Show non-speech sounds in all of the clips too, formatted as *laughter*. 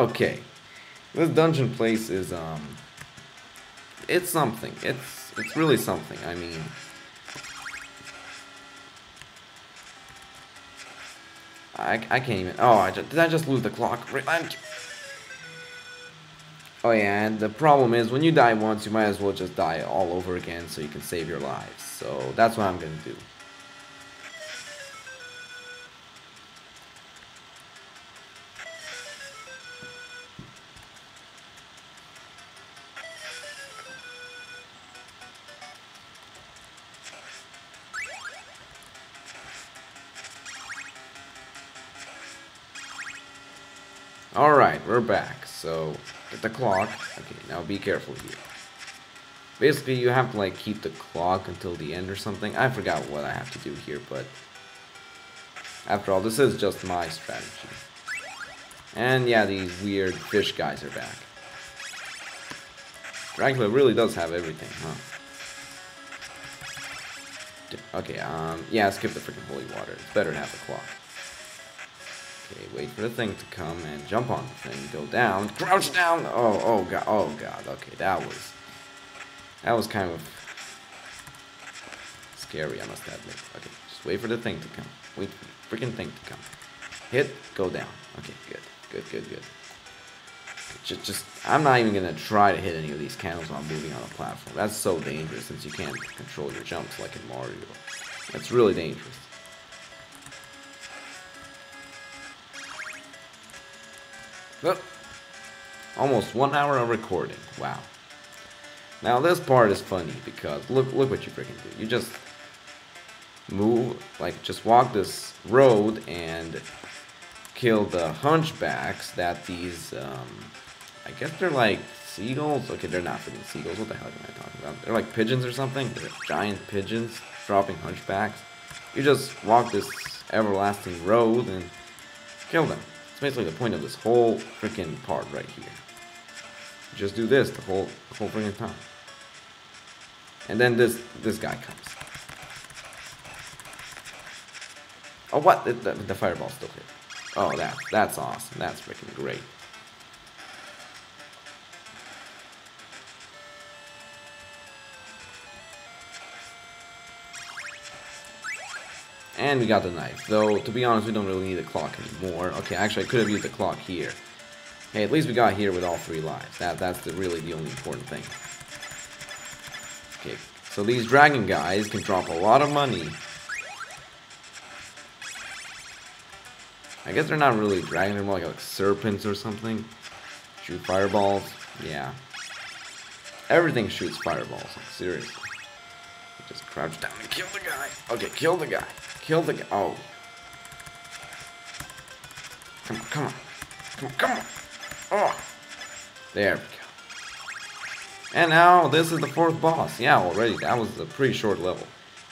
Okay. This dungeon place is, um... It's something. It's, it's really something. I mean... I, I can't even... Oh, I just, did I just lose the clock? Oh yeah, and the problem is when you die once, you might as well just die all over again so you can save your lives. So that's what I'm gonna do. Alright, we're back. So, get the clock. Okay, now be careful here. Basically, you have to like keep the clock until the end or something. I forgot what I have to do here, but after all, this is just my strategy. And yeah, these weird fish guys are back. Dracula really does have everything, huh? Okay, um, yeah, skip the freaking holy water. It's better to have the clock. Okay, wait for the thing to come and jump on the thing, go down, crouch down. Oh, oh god, oh god. Okay, that was that was kind of scary, I must admit. Okay, just wait for the thing to come. Wait for the freaking thing to come. Hit, go down. Okay, good, good, good, good. Just, just, I'm not even gonna try to hit any of these candles while moving on a platform. That's so dangerous since you can't control your jumps like in Mario. That's really dangerous. Almost one hour of recording. Wow. Now this part is funny because look look what you freaking do. You just move like just walk this road and kill the hunchbacks that these um I guess they're like seagulls. Okay, they're not freaking seagulls. What the hell am I talking about? They're like pigeons or something. They're giant pigeons dropping hunchbacks. You just walk this everlasting road and kill them. It's basically the point of this whole freaking part right here. Just do this the whole the whole freaking time. And then this this guy comes. Oh what? The, the, the fireball still hit. Oh that that's awesome. That's freaking great. And we got the knife. Though, to be honest, we don't really need the clock anymore. Okay, actually, I could have used the clock here. Hey, at least we got here with all three lives. That That's the, really the only important thing. Okay, so these dragon guys can drop a lot of money. I guess they're not really dragons, they're more like, like serpents or something. Shoot fireballs. Yeah. Everything shoots fireballs, seriously. Just crouch down and kill the guy. Okay, kill the guy. Kill the. Oh. Come on, come on. Come on, come on. Oh. There we go. And now this is the fourth boss. Yeah, already. That was a pretty short level.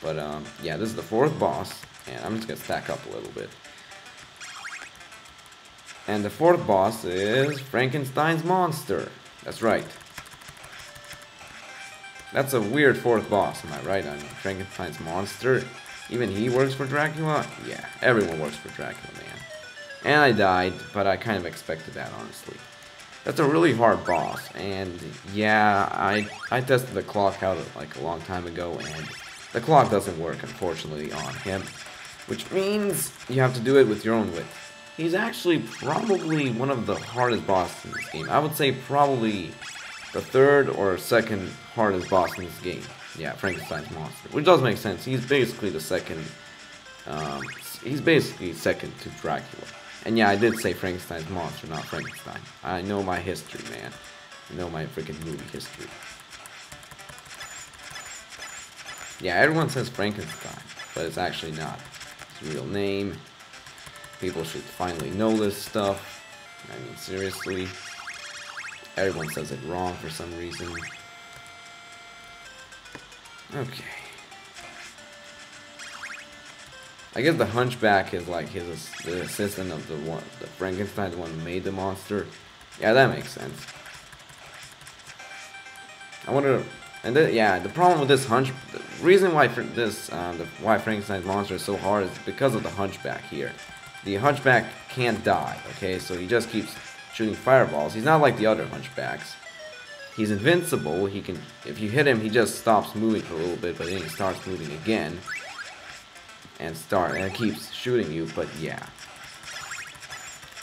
But, um, yeah, this is the fourth boss. And I'm just going to stack up a little bit. And the fourth boss is Frankenstein's monster. That's right. That's a weird fourth boss, am I right? I mean, Frankenstein's monster. Even he works for Dracula? Yeah, everyone works for Dracula, man. And I died, but I kind of expected that, honestly. That's a really hard boss, and yeah, I I tested the clock out like a long time ago, and the clock doesn't work, unfortunately, on him. Which means you have to do it with your own wit. He's actually probably one of the hardest bosses in this game. I would say probably the third or second hardest boss in this game. Yeah, Frankenstein's monster. Which does make sense. He's basically the second... Um, he's basically second to Dracula. And yeah, I did say Frankenstein's monster, not Frankenstein. I know my history, man. I know my freaking movie history. Yeah, everyone says Frankenstein, but it's actually not. His real name. People should finally know this stuff. I mean, seriously. Everyone says it wrong for some reason. Okay. I guess the Hunchback is like his the assistant of the one, the Frankenstein, the one who made the monster. Yeah, that makes sense. I wonder, and yeah, the problem with this hunch, the reason why this, uh, the, why Frankenstein's monster is so hard is because of the Hunchback here. The Hunchback can't die, okay, so he just keeps shooting fireballs. He's not like the other hunchbacks. He's invincible. He can, if you hit him, he just stops moving for a little bit, but then he starts moving again, and start and keeps shooting you. But yeah,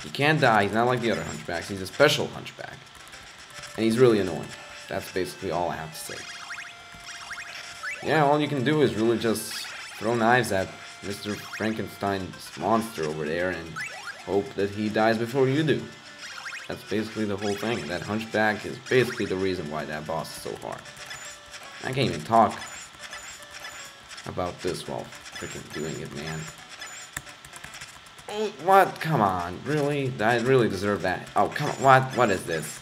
he can't die. He's not like the other hunchbacks. He's a special hunchback, and he's really annoying. That's basically all I have to say. Yeah, all you can do is really just throw knives at Mr. Frankenstein's monster over there and hope that he dies before you do. That's basically the whole thing. That hunchback is basically the reason why that boss is so hard. I can't even talk about this while freaking doing it, man. Oh, what? Come on. Really? I really deserve that. Oh, come on. What? What is this?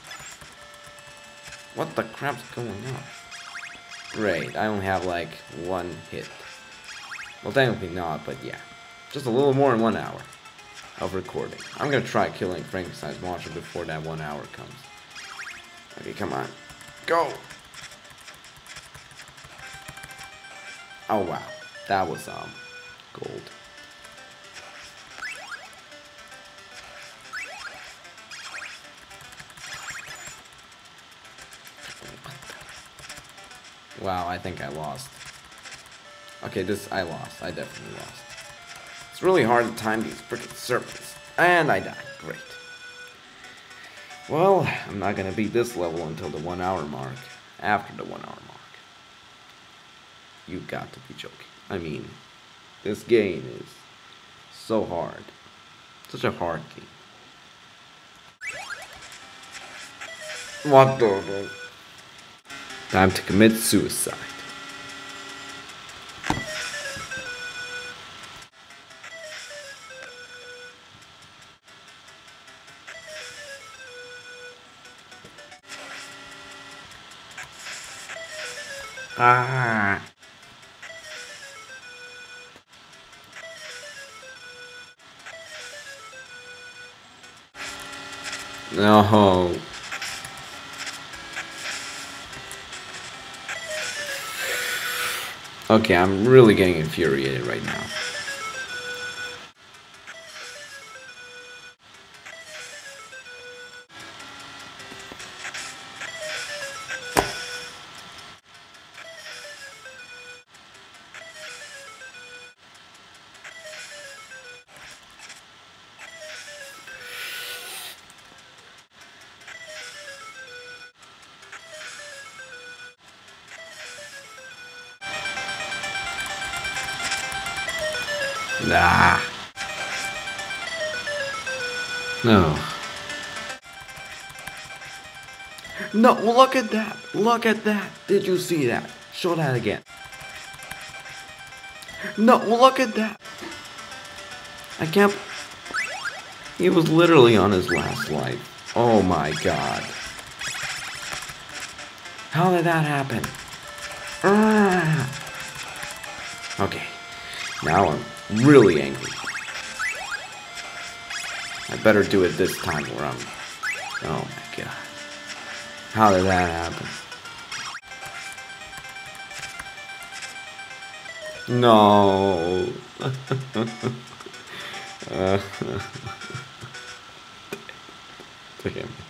What the crap's going on? Great. I only have like one hit. Well, technically not, but yeah. Just a little more in one hour of recording. I'm gonna try killing Frankenstein's monster before that one hour comes. Okay, come on. Go! Oh wow. That was um gold. Wow, I think I lost. Okay, this I lost. I definitely lost. It's really hard to time these freaking serpents. And I die. Great. Well, I'm not gonna beat this level until the one hour mark. After the one hour mark. You got to be joking. I mean, this game is so hard. Such a hard game. What the? Time to commit suicide. Ah. No. Okay, I'm really getting infuriated right now. Nah. No. No, look at that. Look at that. Did you see that? Show that again. No, look at that. I can't. He was literally on his last life. Oh my god. How did that happen? Ah. Okay. Now I'm really angry. I better do it this time where I'm... Oh my god. How did that happen? No. uh, *laughs* damn.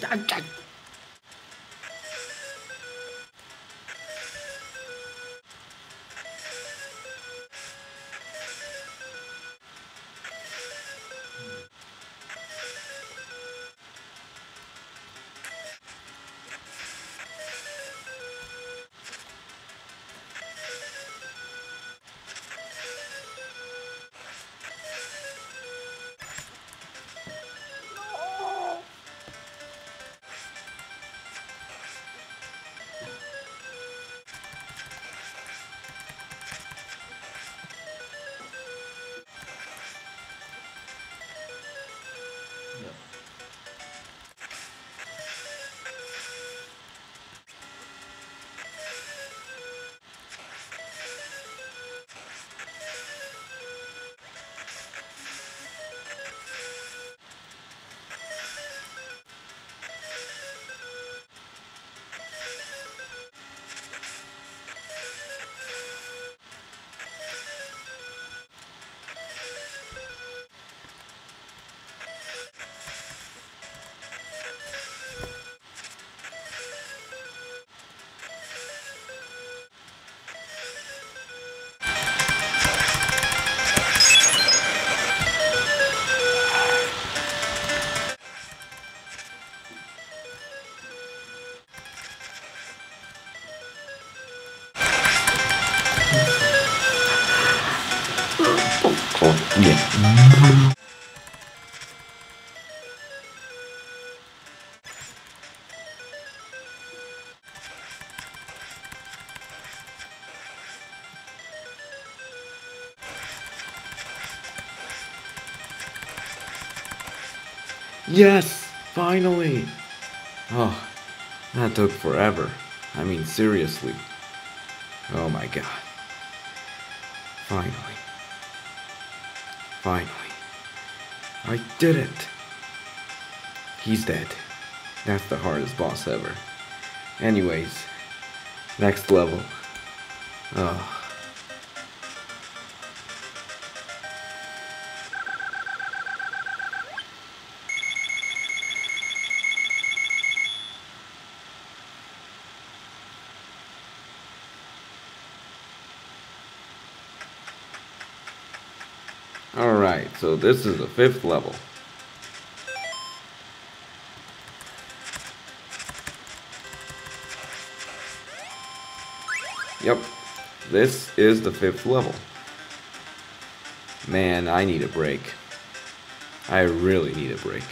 Dun, dun. Yeah. Yes! Finally! Oh, that took forever. I mean, seriously. Oh my god. Finally. Finally. I did it! He's dead. That's the hardest boss ever. Anyways, next level. Oh. Alright, so this is the fifth level. Yep, this is the fifth level. Man, I need a break. I really need a break.